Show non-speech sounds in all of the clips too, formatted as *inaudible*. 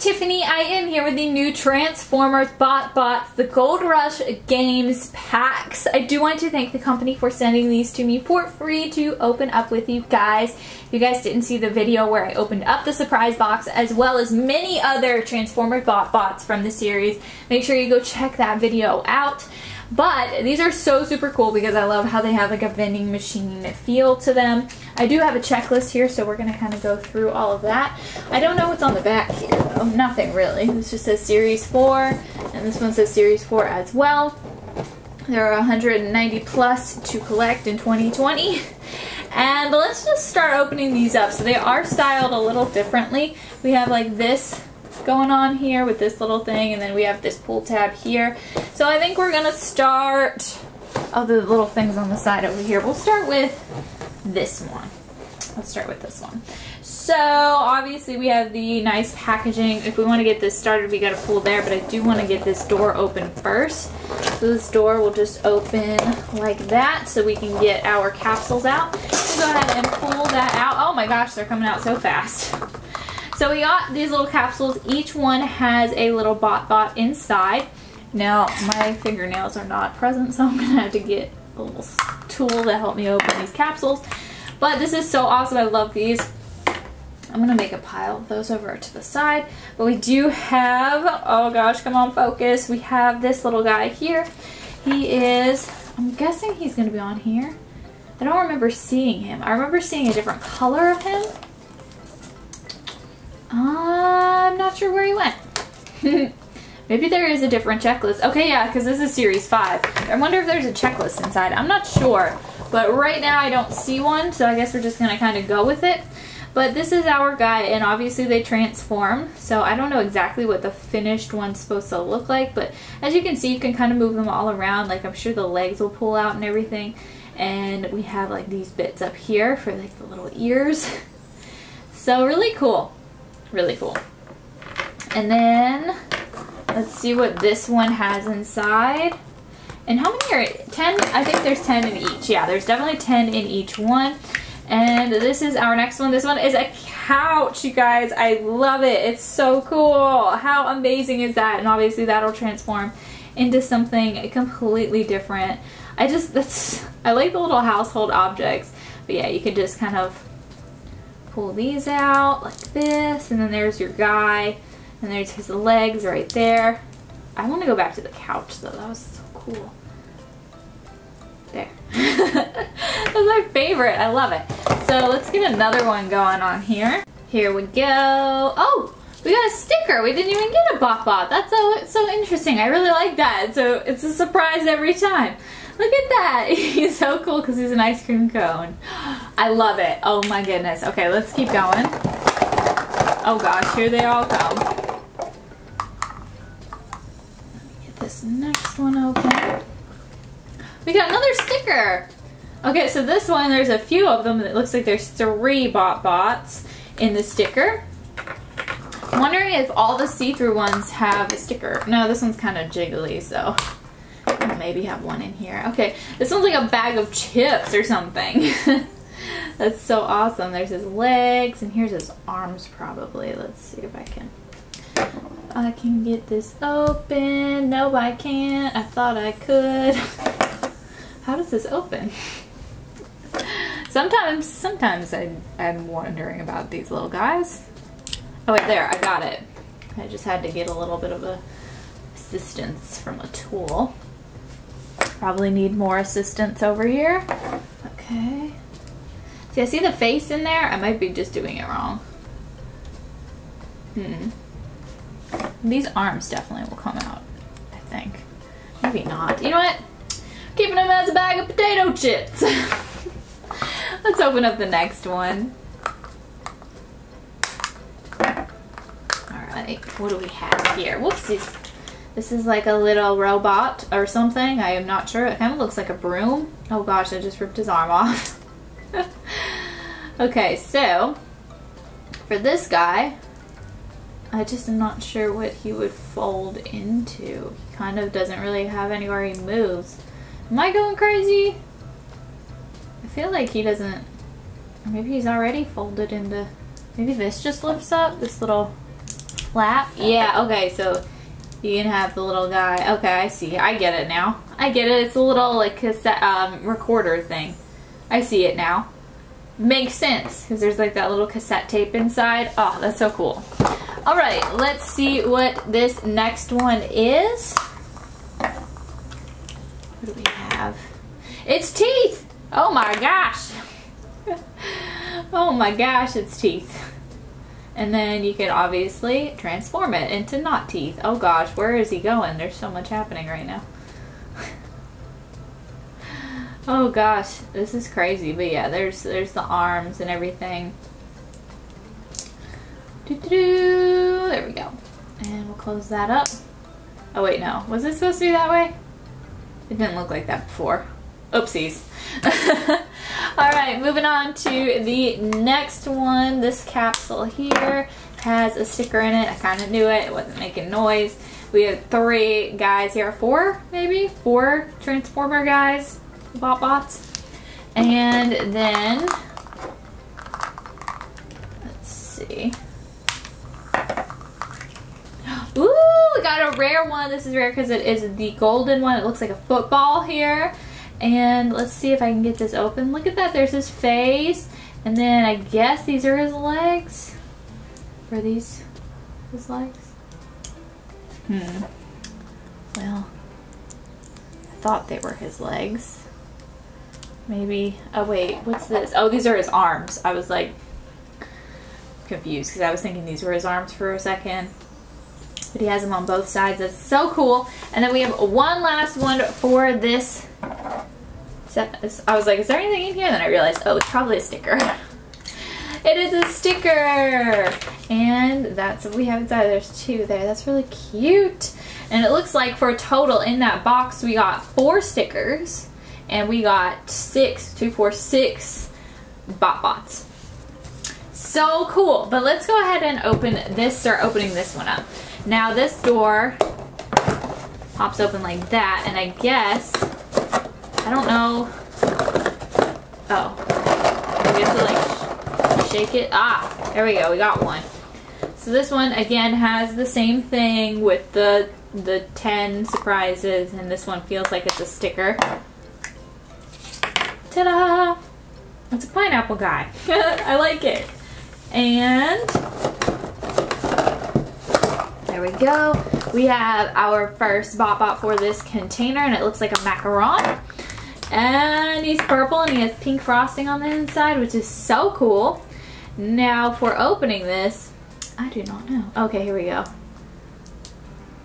Tiffany. I am here with the new Transformers Bot Bots, the Gold Rush Games packs. I do want to thank the company for sending these to me for free to open up with you guys. If you guys didn't see the video where I opened up the surprise box as well as many other Transformers Bot Bots from the series, make sure you go check that video out. But these are so super cool because I love how they have like a vending machine feel to them. I do have a checklist here, so we're going to kind of go through all of that. I don't know what's on the back here, though. Nothing, really. This just says Series 4, and this one says Series 4 as well. There are 190 plus to collect in 2020. *laughs* And let's just start opening these up. So they are styled a little differently. We have like this going on here with this little thing and then we have this pull tab here. So I think we're gonna start, oh the little things on the side over here. We'll start with this one. Let's start with this one. So obviously we have the nice packaging. If we want to get this started, we got to pull there, but I do want to get this door open first. So this door will just open like that so we can get our capsules out. Go ahead and pull that out. Oh my gosh, they're coming out so fast. So we got these little capsules. Each one has a little bot bot inside. Now, my fingernails are not present, so I'm going to have to get a little tool to help me open these capsules. But this is so awesome. I love these. I'm going to make a pile of those over to the side. But we do have, oh gosh, come on, focus. We have this little guy here. He is, I'm guessing he's going to be on here. I don't remember seeing him. I remember seeing a different color of him. I'm not sure where he went. *laughs* Maybe there is a different checklist. Okay, yeah, because this is series 5. I wonder if there's a checklist inside. I'm not sure. But right now I don't see one, so I guess we're just to kind of go with it. But this is our guy, and obviously they transform, so I don't know exactly what the finished one's supposed to look like, but as you can see, you can kind of move them all around, like I'm sure the legs will pull out and everything. And we have like these bits up here for like the little ears. *laughs* so really cool. Really cool. And then, let's see what this one has inside. And how many are, 10? I think there's 10 in each. Yeah, there's definitely 10 in each one. And this is our next one. This one is a couch, you guys. I love it. It's so cool. How amazing is that? And obviously that'll transform into something completely different. I just, that's, I like the little household objects. But yeah, you can just kind of pull these out like this. And then there's your guy. And there's his legs right there. I want to go back to the couch though. That was so cool. There. *laughs* That's my favorite. I love it. So let's get another one going on here. Here we go. Oh, we got a sticker. We didn't even get a Bot Bot. That's so, so interesting. I really like that. So it's a surprise every time. Look at that. *laughs* He's so cool because he's an ice cream cone. I love it. Oh my goodness. Okay, let's keep going. Oh gosh, here they all come. Get this next one open. We got another sticker. Okay, so this one, there's a few of them. It looks like there's three bot bots in the sticker. Wondering if all the see-through ones have a sticker. No, this one's kind of jiggly, so maybe have one in here. Okay, this one's like a bag of chips or something. *laughs* That's so awesome. There's his legs, and here's his arms probably. Let's see if I can I can get this open. No, I can't. I thought I could. *laughs* How does this open? *laughs* Sometimes, sometimes I, I'm wondering about these little guys. Oh wait, there, I got it. I just had to get a little bit of a assistance from a tool. Probably need more assistance over here. Okay. See, I see the face in there. I might be just doing it wrong. Hmm. These arms definitely will come out, I think. Maybe not. You know what? Keeping them as a bag of potato chips. *laughs* Let's open up the next one. Alright, what do we have here? Whoopsies. This is like a little robot or something. I am not sure. It kind of looks like a broom. Oh gosh, I just ripped his arm off. *laughs* okay, so for this guy, I just am not sure what he would fold into. He kind of doesn't really have anywhere he moves. Am I going crazy? I feel like he doesn't, maybe he's already folded into, maybe this just lifts up, this little Flap? Yeah, okay, so you can have the little guy. Okay, I see. I get it now. I get it. It's a little like cassette um, recorder thing. I see it now. Makes sense because there's like that little cassette tape inside. Oh, that's so cool. All right, let's see what this next one is. What do we have? It's teeth. Oh my gosh. *laughs* oh my gosh, it's teeth. And then you can obviously transform it into not teeth. Oh gosh, where is he going? There's so much happening right now. *laughs* oh gosh, this is crazy. But yeah, there's there's the arms and everything. Doo -doo -doo. There we go. And we'll close that up. Oh wait, no. Was it supposed to be that way? It didn't look like that before. Oopsies. *laughs* *laughs* Alright, moving on to the next one. This capsule here has a sticker in it. I kind of knew it. It wasn't making noise. We have three guys here. Four, maybe? Four Transformer guys. Bot bots. And then, let's see. *gasps* Ooh, we got a rare one. This is rare because it is the golden one. It looks like a football here. And let's see if I can get this open. Look at that, there's his face. And then I guess these are his legs. Are these his legs? Hmm. Well, I thought they were his legs. Maybe, oh wait, what's this? Oh, these are his arms. I was like confused because I was thinking these were his arms for a second. But he has them on both sides. That's so cool. And then we have one last one for this I was like, is there anything in here? And then I realized, oh, it's probably a sticker. it is a sticker! And that's what we have inside. There's two there. That's really cute. And it looks like for a total in that box, we got four stickers. And we got six, two, four, six bot bots. So cool. But let's go ahead and open this, start opening this one up. Now this door pops open like that. And I guess I don't know. Oh. We have to like shake it. Ah, there we go. We got one. So this one again has the same thing with the the 10 surprises and this one feels like it's a sticker. Ta-da! It's a pineapple guy. *laughs* I like it. And there we go. We have our first bot bot for this container and it looks like a macaron. And he's purple and he has pink frosting on the inside, which is so cool. Now for opening this, I do not know. Okay, here we go.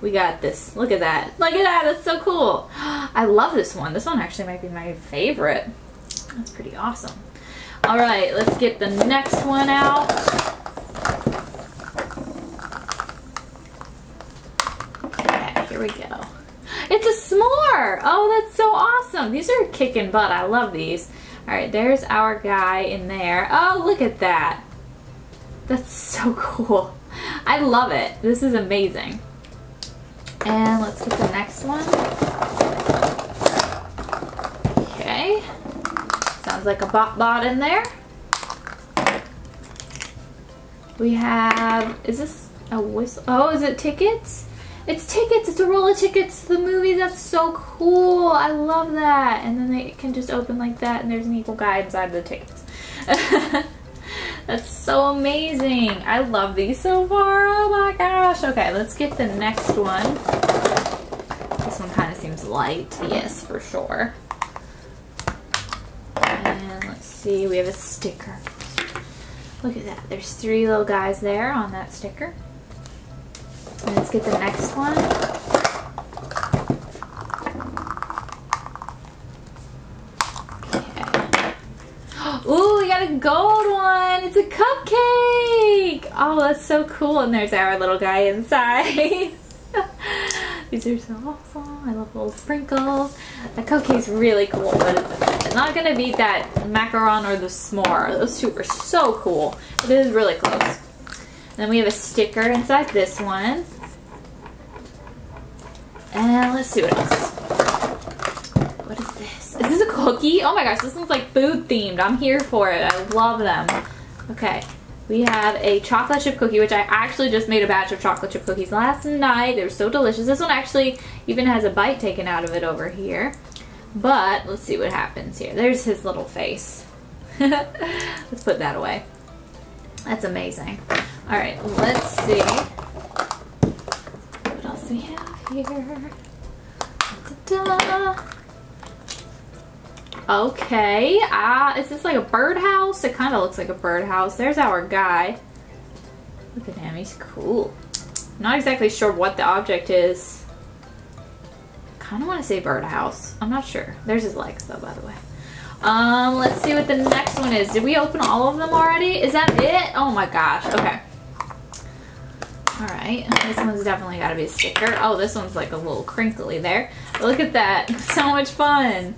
We got this. Look at that. Look at that. That's so cool. *gasps* I love this one. This one actually might be my favorite. That's pretty awesome. All right, let's get the next one out. Okay, here we go. It's a s'more. Oh, that's so awesome. These are kicking butt. I love these. All right, there's our guy in there. Oh, look at that. That's so *laughs* cool. I love it. This is amazing. And let's get the next one. Okay. Sounds like a bot bot in there. We have, is this a whistle? Oh, is it tickets? It's tickets. It's a roll of tickets to the movie. That's so cool. I love that. And then they can just open like that and there's an equal guy inside the tickets. *laughs* That's so amazing. I love these so far. Oh my gosh. Okay, let's get the next one. This one kind of seems light. Yes, for sure. And let's see. We have a sticker. Look at that. There's three little guys there on that sticker. Let's get the next one. Okay. *gasps* Ooh, we got a gold one. It's a cupcake. Oh, that's so cool. And there's our little guy inside. *laughs* These are so awesome. I love little sprinkles. The cupcake's really cool, but it's not to beat that macaron or the s'more. Those two are so cool. It is really close. Then we have a sticker inside this one. And let's see what else. What is this? Is this a cookie? Oh my gosh, this one's like food themed. I'm here for it. I love them. Okay. We have a chocolate chip cookie, which I actually just made a batch of chocolate chip cookies last night. They were so delicious. This one actually even has a bite taken out of it over here. But let's see what happens here. There's his little face. *laughs* let's put that away. That's amazing. All right, let's see. What else we have here? Da -da. Okay, ah, uh, is this like a birdhouse? It kind of looks like a birdhouse. There's our guy. Look at him, he's cool. Not exactly sure what the object is. kind of want to say birdhouse. I'm not sure. There's his legs though, by the way. Um, let's see what the next one is. Did we open all of them already? Is that it? Oh my gosh, okay. Alright, this one's definitely got to be a sticker. Oh, this one's like a little crinkly there. Look at that. *laughs* So much fun.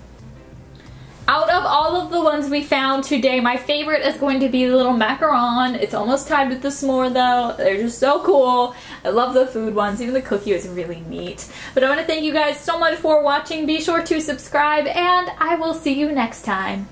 Out of all of the ones we found today, my favorite is going to be the little macaron. It's almost tied with the s'more though. They're just so cool. I love the food ones. Even the cookie is really neat. But I want to thank you guys so much for watching. Be sure to subscribe and I will see you next time.